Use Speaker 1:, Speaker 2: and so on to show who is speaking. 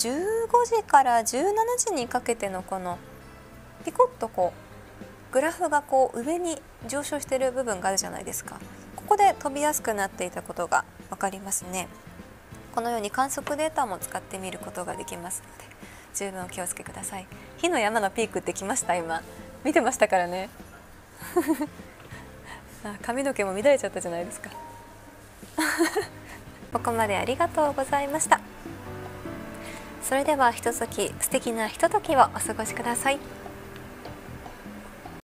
Speaker 1: 15時から17時にかけてのこのピコッとこうグラフがこう上に上昇している部分があるじゃないですか。ここで飛びやすくなっていたことが分かりますね。このように観測データも使ってみることができますので十分お気をつけください。火の山のピークってきました？今。見てましたからね。髪の毛も乱れちゃったじゃないですか。ここまでありがとうございました。それではひととき素敵なひとときをお過ごしください。